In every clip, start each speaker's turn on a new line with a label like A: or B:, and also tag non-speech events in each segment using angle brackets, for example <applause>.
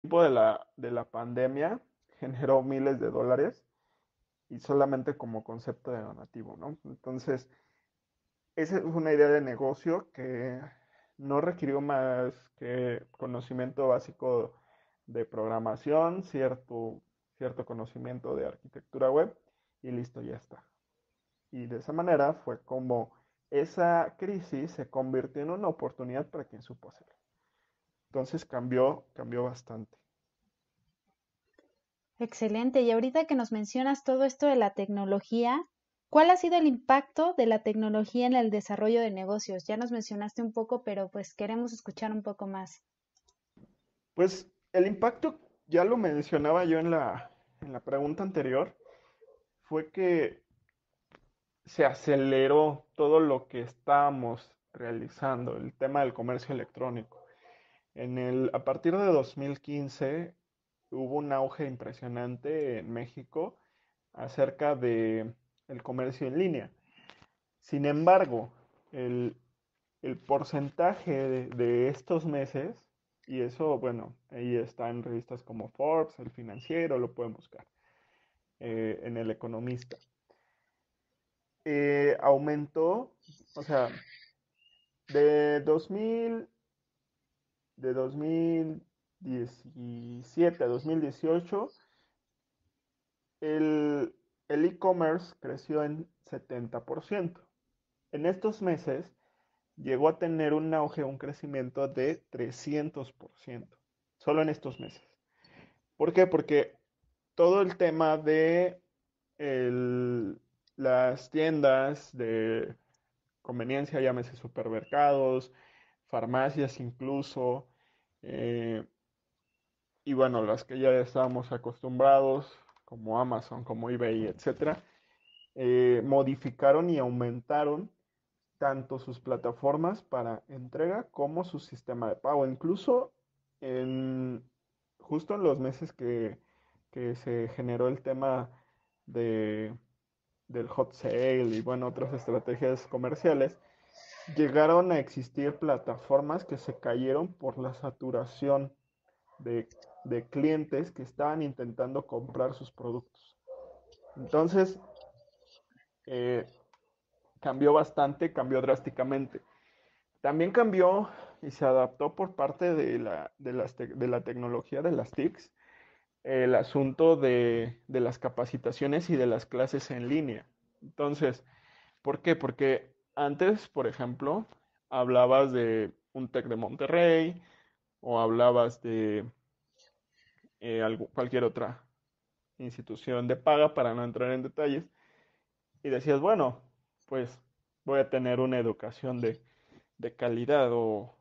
A: tiempo de la, de la pandemia <laughs> generó miles de dólares y solamente como concepto de donativo, ¿no? Entonces, esa es una idea de negocio que no requirió más que conocimiento básico de programación, cierto, cierto conocimiento de arquitectura web y listo, ya está. Y de esa manera fue como esa crisis se convirtió en una oportunidad para quien supo hacerlo. Entonces cambió, cambió bastante.
B: Excelente. Y ahorita que nos mencionas todo esto de la tecnología, ¿cuál ha sido el impacto de la tecnología en el desarrollo de negocios? Ya nos mencionaste un poco, pero pues queremos escuchar un poco más.
A: Pues el impacto, ya lo mencionaba yo en la, en la pregunta anterior, fue que se aceleró todo lo que estábamos realizando, el tema del comercio electrónico. En el, a partir de 2015 hubo un auge impresionante en México acerca de el comercio en línea. Sin embargo, el, porcentaje de, estos meses, y eso, bueno, ahí está en revistas como Forbes, El Financiero, lo pueden buscar, eh, en El Economista, eh, aumentó, o sea, de 2000, de 2017 a 2018, el e-commerce creció en 70%. En estos meses llegó a tener un auge, un crecimiento de 300%, solo en estos meses. ¿Por qué? Porque todo el tema de el, las tiendas de conveniencia, llámese supermercados, farmacias incluso, eh, y bueno, las que ya estábamos acostumbrados, como Amazon, como eBay, etcétera, eh, modificaron y aumentaron tanto sus plataformas para entrega como su sistema de pago. Incluso en, justo en los meses que, que se generó el tema de del hot sale y bueno, otras estrategias comerciales, llegaron a existir plataformas que se cayeron por la saturación de, clientes que estaban intentando comprar sus productos. Entonces, eh, cambió bastante, cambió drásticamente. También cambió y se adaptó por parte de la, de, de la tecnología de las TICs el asunto de, las capacitaciones y de las clases en línea. Entonces, ¿por qué? Porque antes, por ejemplo, hablabas de un TEC de Monterrey o hablabas de eh, cualquier otra institución de paga para no entrar en detalles y decías, bueno, pues voy a tener una educación de, calidad o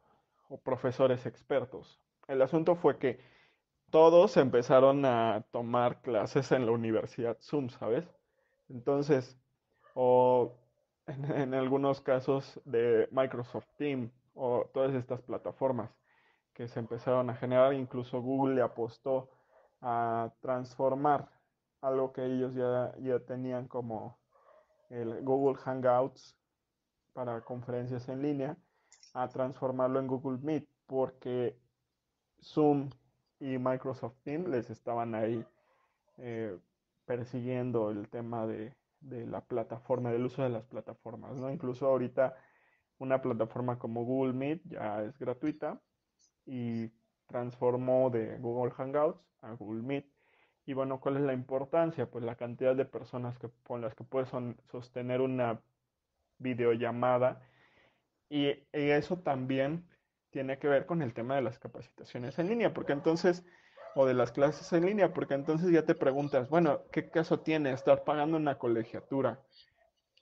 A: profesores expertos. El asunto fue que todos empezaron a tomar clases en la universidad Zoom, ¿sabes? Entonces, o en, algunos casos de Microsoft Teams o todas estas plataformas que se empezaron a generar, incluso Google le apostó a transformar algo que ellos ya, ya tenían como el Google Hangouts para conferencias en línea, a transformarlo en Google Meet, porque Zoom y Microsoft Teams les estaban ahí eh, persiguiendo el tema de, la plataforma, del uso de las plataformas, ¿no? Incluso ahorita una plataforma como Google Meet ya es gratuita y transformó de Google Hangouts a Google Meet. Y bueno, ¿cuál es la importancia? Pues la cantidad de personas que, con las que puedes sostener una videollamada. Y, y eso también tiene que ver con el tema de las capacitaciones en línea, porque entonces, o de las clases en línea, porque entonces ya te preguntas, bueno, ¿qué caso tiene estar pagando una colegiatura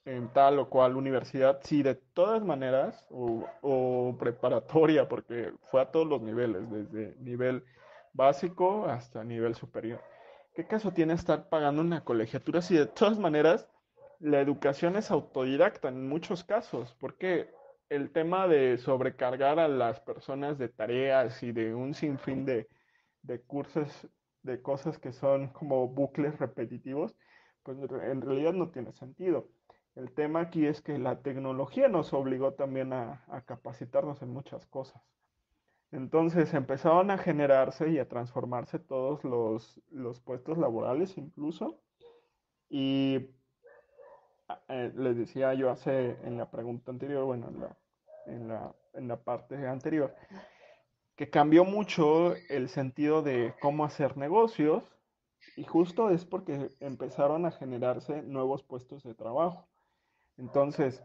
A: en tal o cual universidad? Si de todas maneras, o, preparatoria, porque fue a todos los niveles, desde nivel básico hasta nivel superior. ¿Qué caso tiene estar pagando una colegiatura si de todas maneras la educación es autodidacta en muchos casos? Porque el tema de sobrecargar a las personas de tareas y de un sinfín de, de cursos, de cosas que son como bucles repetitivos, pues en realidad no tiene sentido. El tema aquí es que la tecnología nos obligó también a, capacitarnos en muchas cosas. Entonces empezaron a generarse y a transformarse todos los, puestos laborales incluso. Y eh, les decía yo hace en la pregunta anterior, bueno, en la parte anterior, que cambió mucho el sentido de cómo hacer negocios y justo es porque empezaron a generarse nuevos puestos de trabajo. Entonces,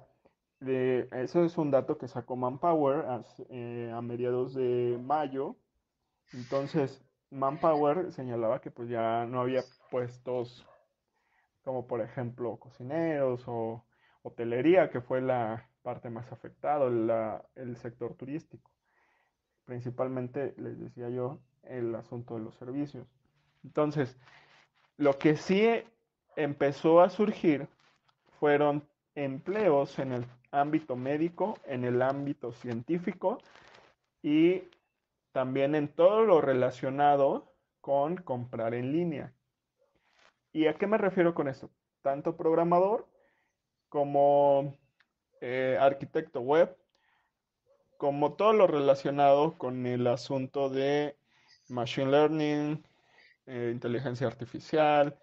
A: eso es un dato que sacó Manpower eh, a, mediados de mayo. Entonces, Manpower señalaba que pues ya no había puestos como por ejemplo cocineros o hotelería, que fue la parte más afectada, el sector turístico. Principalmente, les decía yo, el asunto de los servicios. Entonces, lo que sí empezó a surgir fueron empleos en el ámbito médico, en el ámbito científico y también en todo lo relacionado con comprar en línea. ¿Y a qué me refiero con eso? Tanto programador como eh, arquitecto web, como todo lo relacionado con el asunto de machine learning, eh, inteligencia artificial,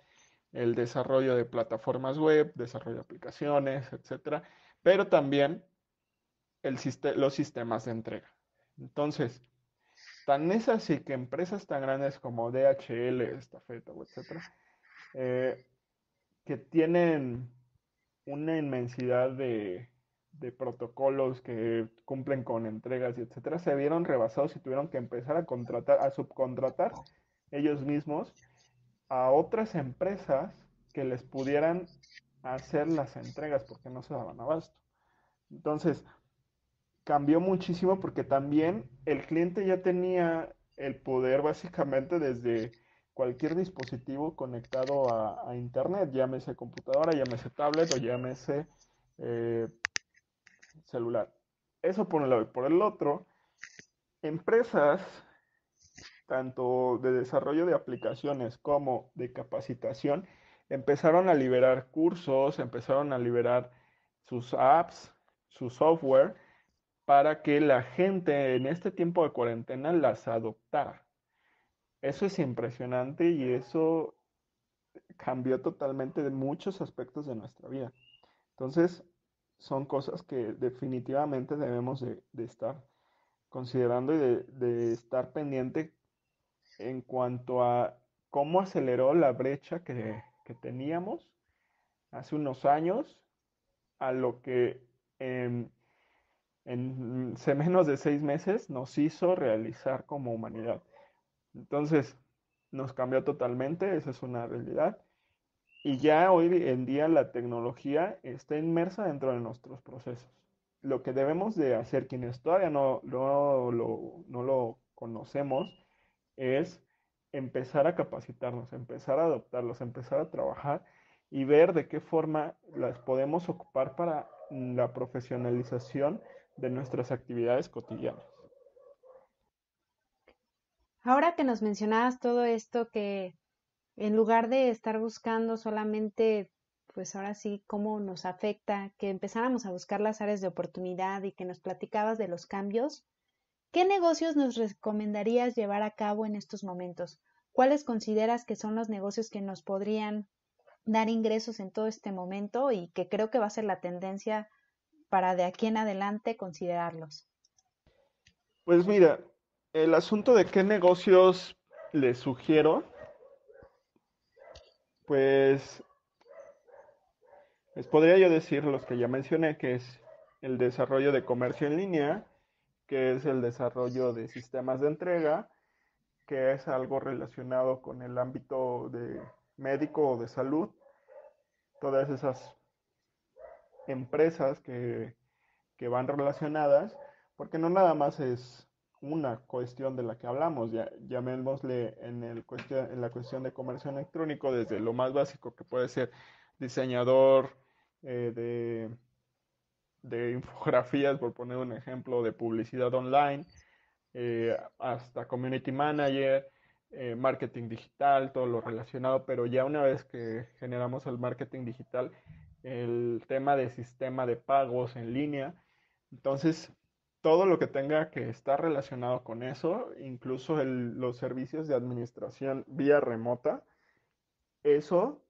A: el desarrollo de plataformas web, desarrollo de aplicaciones, etcétera, pero también el, los sistemas de entrega. Entonces, tan es así que empresas tan grandes como DHL, Estafeta, etcétera, eh, que tienen una inmensidad de, de, protocolos que cumplen con entregas y etcétera, se vieron rebasados y tuvieron que empezar a contratar, a subcontratar ellos mismos a otras empresas que les pudieran hacer las entregas porque no se daban abasto. Entonces, cambió muchísimo porque también el cliente ya tenía el poder básicamente desde cualquier dispositivo conectado a, internet, llámese computadora, llámese tablet o llámese eh, celular. Eso por un lado. Y por el otro, empresas tanto de desarrollo de aplicaciones como de capacitación, empezaron a liberar cursos, empezaron a liberar sus apps, su software, para que la gente en este tiempo de cuarentena las adoptara. Eso es impresionante y eso cambió totalmente de muchos aspectos de nuestra vida. Entonces, son cosas que definitivamente debemos de, estar considerando y de, estar pendiente en cuanto a cómo aceleró la brecha que, teníamos hace unos años a lo que en menos de seis meses nos hizo realizar como humanidad. Entonces, nos cambió totalmente, esa es una realidad. Y ya hoy en día la tecnología está inmersa dentro de nuestros procesos. Lo que debemos de hacer, quienes todavía no, no, no lo conocemos, es empezar a capacitarnos, empezar a adoptarlos, empezar a trabajar y ver de qué forma las podemos ocupar para la profesionalización de nuestras actividades cotidianas.
B: Ahora que nos mencionabas todo esto que en lugar de estar buscando solamente, pues ahora sí, cómo nos afecta, que empezáramos a buscar las áreas de oportunidad y que nos platicabas de los cambios, ¿Qué negocios nos recomendarías llevar a cabo en estos momentos? ¿Cuáles consideras que son los negocios que nos podrían dar ingresos en todo este momento y que creo que va a ser la tendencia para de aquí en adelante considerarlos?
A: Pues mira, el asunto de qué negocios les sugiero, pues les podría yo decir los que ya mencioné, que es el desarrollo de comercio en línea, que es el desarrollo de sistemas de entrega, que es algo relacionado con el ámbito de médico o de salud, todas esas empresas que, van relacionadas, porque no nada más es una cuestión de la que hablamos, llamémosle en, la cuestión de comercio electrónico, desde lo más básico que puede ser diseñador eh, de de infografías, por poner un ejemplo, de publicidad online, eh, hasta community manager, eh, marketing digital, todo lo relacionado, pero ya una vez que generamos el marketing digital, el tema de sistema de pagos en línea, entonces todo lo que tenga que estar relacionado con eso, incluso los servicios de administración vía remota, eso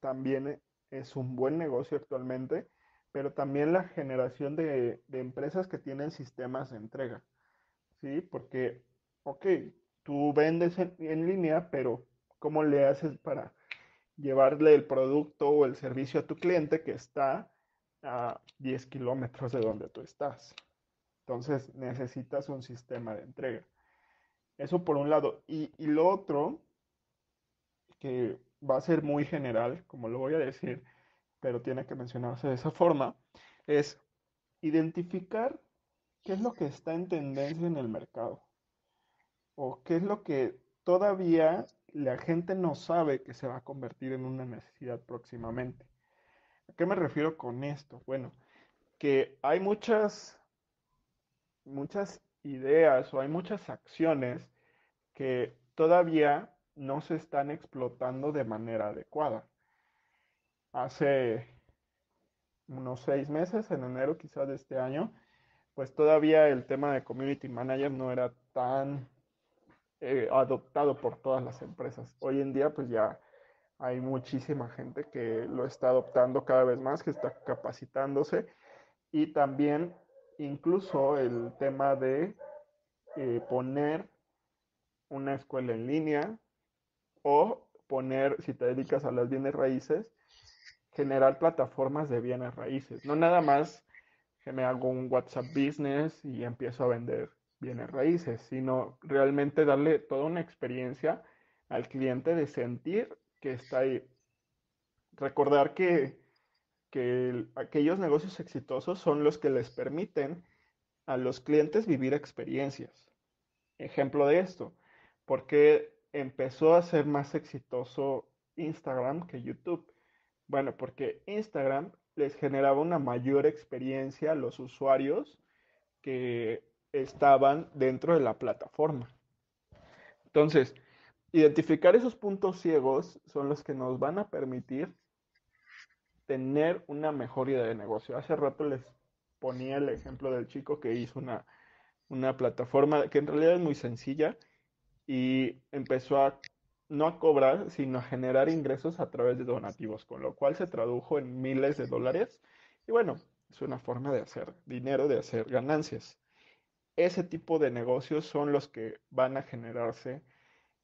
A: también es un buen negocio actualmente, pero también la generación de, empresas que tienen sistemas de entrega, ¿sí? Porque, ok, tú vendes en, en línea, pero ¿cómo le haces para llevarle el producto o el servicio a tu cliente que está a 10 kilómetros de donde tú estás? Entonces necesitas un sistema de entrega. Eso por un lado. Y, y, lo otro, que va a ser muy general, como lo voy a decir, pero tiene que mencionarse de esa forma, es identificar qué es lo que está en tendencia en el mercado. O qué es lo que todavía la gente no sabe que se va a convertir en una necesidad próximamente. ¿A qué me refiero con esto? Bueno, que hay muchas muchas ideas o hay muchas acciones que todavía no se están explotando de manera adecuada. Hace unos seis meses, en enero quizás de este año, pues todavía el tema de community manager no era tan eh, adoptado por todas las empresas. Hoy en día pues ya hay muchísima gente que lo está adoptando cada vez más, que está capacitándose y también incluso el tema de eh, poner una escuela en línea o poner, si te dedicas a las bienes raíces, generar plataformas de bienes raíces. No nada más que me hago un WhatsApp Business y empiezo a vender bienes raíces, sino realmente darle toda una experiencia al cliente de sentir que está ahí. Recordar que que aquellos negocios exitosos son los que les permiten a los clientes vivir experiencias. Ejemplo de esto, ¿por qué empezó a ser más exitoso Instagram que YouTube? Bueno, porque Instagram les generaba una mayor experiencia a los usuarios que estaban dentro de la plataforma. Entonces, identificar esos puntos ciegos son los que nos van a permitir tener una mejor idea de negocio. Hace rato les ponía el ejemplo del chico que hizo una, una plataforma que en realidad es muy sencilla y empezó a no a cobrar, sino a generar ingresos a través de donativos, con lo cual se tradujo en miles de dólares. Y bueno, es una forma de hacer dinero, de hacer ganancias. Ese tipo de negocios son los que van a generarse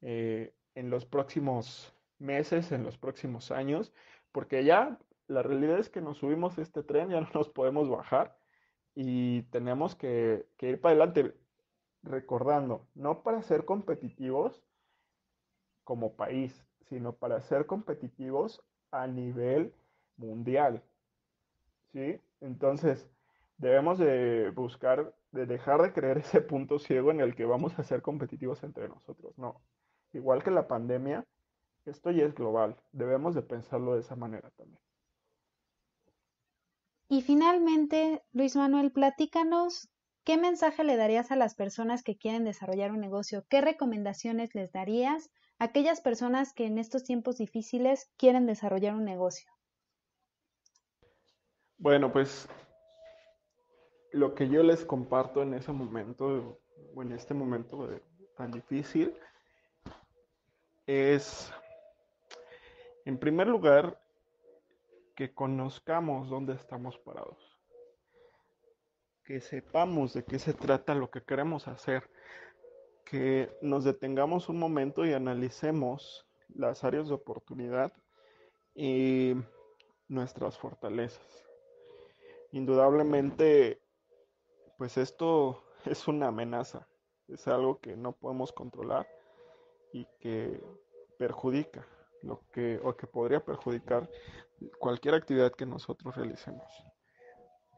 A: eh, en los próximos meses, en los próximos años, porque ya la realidad es que nos subimos este tren, ya no nos podemos bajar y tenemos que, ir para adelante, recordando, no para ser competitivos como país, sino para ser competitivos a nivel mundial. ¿Sí? Entonces, debemos de buscar, de dejar de creer ese punto ciego en el que vamos a ser competitivos entre nosotros. No. Igual que la pandemia, esto ya es global. Debemos de pensarlo de esa manera también.
B: Y finalmente, Luis Manuel, platícanos qué mensaje le darías a las personas que quieren desarrollar un negocio, qué recomendaciones les darías a aquellas personas que en estos tiempos difíciles quieren desarrollar un negocio.
A: Bueno, pues lo que yo les comparto en ese momento, o en este momento tan difícil, es, en primer lugar, que conozcamos dónde estamos parados, que sepamos de qué se trata lo que queremos hacer, que nos detengamos un momento y analicemos las áreas de oportunidad y nuestras fortalezas. Indudablemente, pues esto <laughs> es una amenaza, es algo que no podemos controlar y que perjudica lo que o que podría perjudicar cualquier actividad que nosotros realicemos,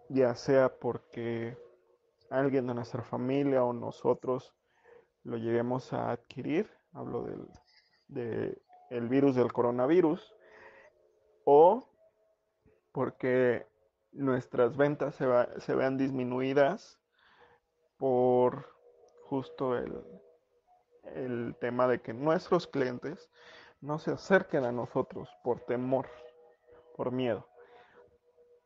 A: ya sea porque alguien de nuestra familia o nosotros lo lleguemos a adquirir, hablo del de virus del coronavirus, o porque nuestras ventas se, se vean disminuidas por justo el, el tema de que nuestros clientes no se acerquen a nosotros por temor por miedo.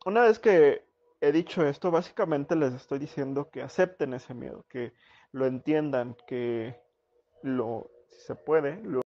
A: Una vez que he dicho esto, básicamente les estoy diciendo que acepten ese miedo, que lo entiendan, que lo, si se puede, lo